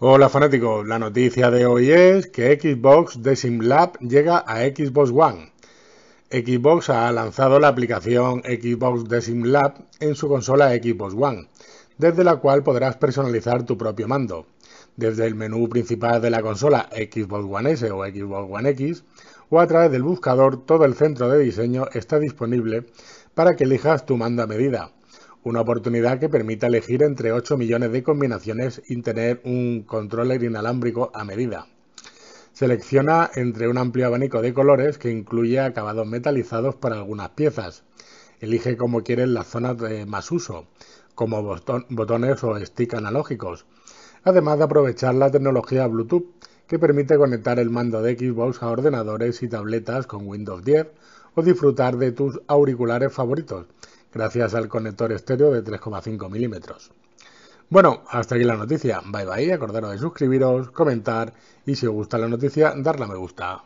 Hola fanáticos, la noticia de hoy es que Xbox Desim Lab llega a Xbox One. Xbox ha lanzado la aplicación Xbox Desim Lab en su consola Xbox One, desde la cual podrás personalizar tu propio mando. Desde el menú principal de la consola Xbox One S o Xbox One X o a través del buscador todo el centro de diseño está disponible para que elijas tu mando a medida una oportunidad que permite elegir entre 8 millones de combinaciones y tener un controller inalámbrico a medida. Selecciona entre un amplio abanico de colores que incluye acabados metalizados para algunas piezas. Elige como quieres las zonas de más uso, como botones o stick analógicos, además de aprovechar la tecnología Bluetooth que permite conectar el mando de Xbox a ordenadores y tabletas con Windows 10 o disfrutar de tus auriculares favoritos, gracias al conector estéreo de 3,5 milímetros. Bueno, hasta aquí la noticia. Bye bye, acordaros de suscribiros, comentar y si os gusta la noticia, darle a me gusta.